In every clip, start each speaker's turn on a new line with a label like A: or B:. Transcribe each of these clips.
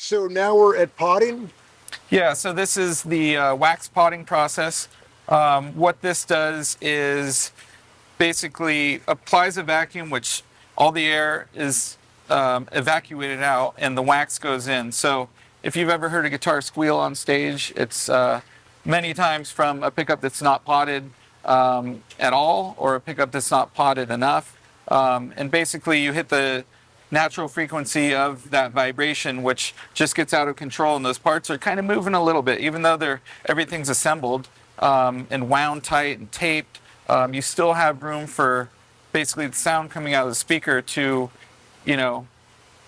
A: So now we're at potting.
B: Yeah, so this is the uh, wax potting process. Um, what this does is basically applies a vacuum, which all the air is um, evacuated out and the wax goes in. So if you've ever heard a guitar squeal on stage, it's uh, many times from a pickup that's not potted um, at all or a pickup that's not potted enough. Um, and basically, you hit the natural frequency of that vibration, which just gets out of control, and those parts are kind of moving a little bit, even though they're everything's assembled um, and wound tight and taped. Um, you still have room for basically the sound coming out of the speaker to, you know,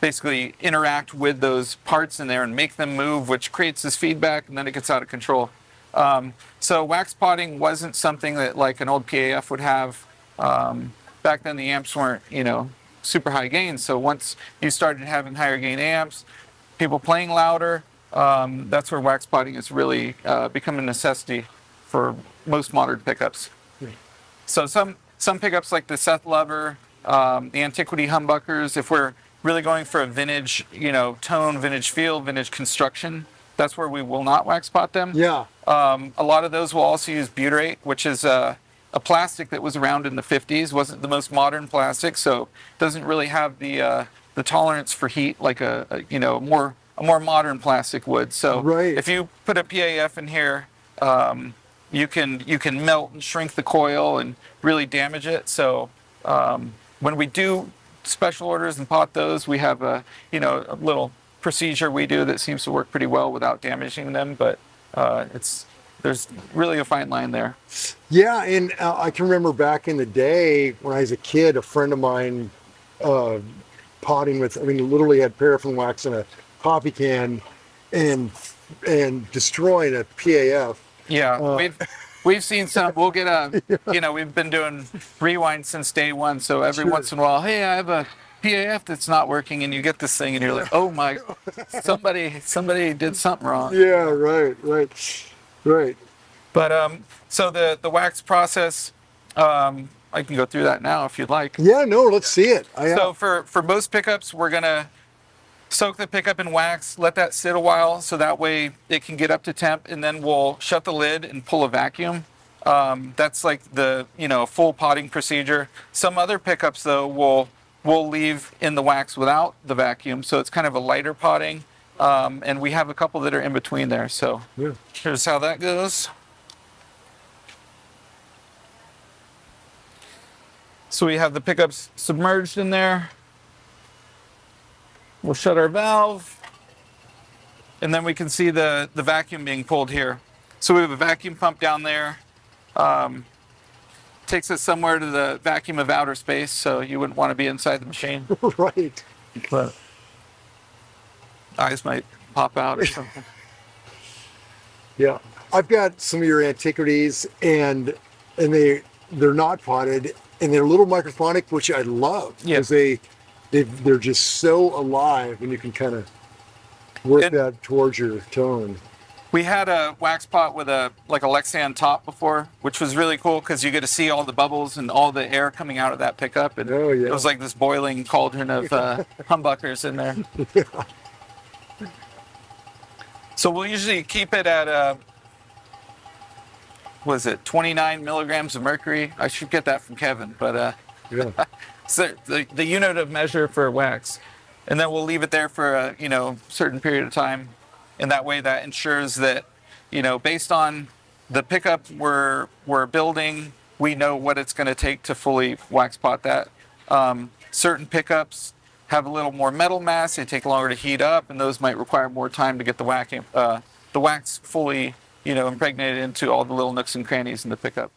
B: basically interact with those parts in there and make them move, which creates this feedback, and then it gets out of control. Um, so wax potting wasn't something that like an old PAF would have. Um, back then, the amps weren't, you know, super high gain. So once you started having higher gain amps, people playing louder, um, that's where wax potting has really uh, become a necessity for most modern pickups. So some some pickups like the Seth Lover, um, the Antiquity humbuckers, if we're really going for a vintage, you know, tone, vintage feel, vintage construction, that's where we will not wax pot them.
A: Yeah.
B: Um, a lot of those will also use butyrate, which is a, a plastic that was around in the 50s. wasn't the most modern plastic, so doesn't really have the uh, the tolerance for heat like a, a, you know more a more modern plastic would. So
A: Right.
B: if you put a PAF in here, um, you can you can melt and shrink the coil and really damage it. So um, when we do special orders and pot those, we have a you know a little procedure we do that seems to work pretty well without damaging them. But uh, it's there's really a fine line there.
A: Yeah, and uh, I can remember back in the day when I was a kid, a friend of mine uh, potting with, I mean, literally had paraffin wax in a coffee can and and destroying a PAF.
B: Yeah,
A: Uh,
B: we've we've seen some. We'll get a you know we've been doing rewind since day one. So every
A: Sure.
B: once in a while, hey, I have a PAF that's not working, and you get this thing, and you're like, oh my, somebody somebody did something wrong.
A: Yeah, right, right, right.
B: But um, so the the wax process, um, I can go through that now if you'd like.
A: Yeah, no, let's see it. I,
B: So for for most pickups, we're gonna soak the pickup in wax, let that sit a while, so that way it can get up to temp, and then we'll shut the lid and pull a vacuum. Um, that's like the you know full potting procedure. Some other pickups though will will leave in the wax without the vacuum, so it's kind of a lighter potting. Um, and we have a couple that are in between there. So
A: yeah.
B: here's how that goes. So we have the pickups submerged in there. We'll shut our valve. And then we can see the, the vacuum being pulled here. So we have a vacuum pump down there. Um, takes us somewhere to the vacuum of outer space, so you wouldn't want to be inside the machine.
A: right.
B: But eyes might pop out or something.
A: Yeah, I've got some of your antiquities, and and they they're not potted, and they're a little microphonic, which I love
B: Yeah.
A: because they they they're just so alive, and you can kind of work
B: And-
A: that towards your tone.
B: We had a wax pot with a like a Lexan top before, which was really cool because you get to see all the bubbles and all the air coming out of that pickup, and
A: Oh, yeah.
B: it was like this boiling cauldron of uh, humbuckers in there. So we'll usually keep it at uh, was it 29 milligrams of mercury? I should get that from Kevin, but uh, so the, the unit of measure for wax. And then we'll leave it there for a you know certain period of time. And that way that ensures that you know based on the pickup we're we're building we know what it's going to take to fully wax pot that. Um, certain pickups have a little more metal mass they take longer to heat up and those might require more time to get the wax uh, the wax fully you know impregnated into all the little nooks and crannies in the pickup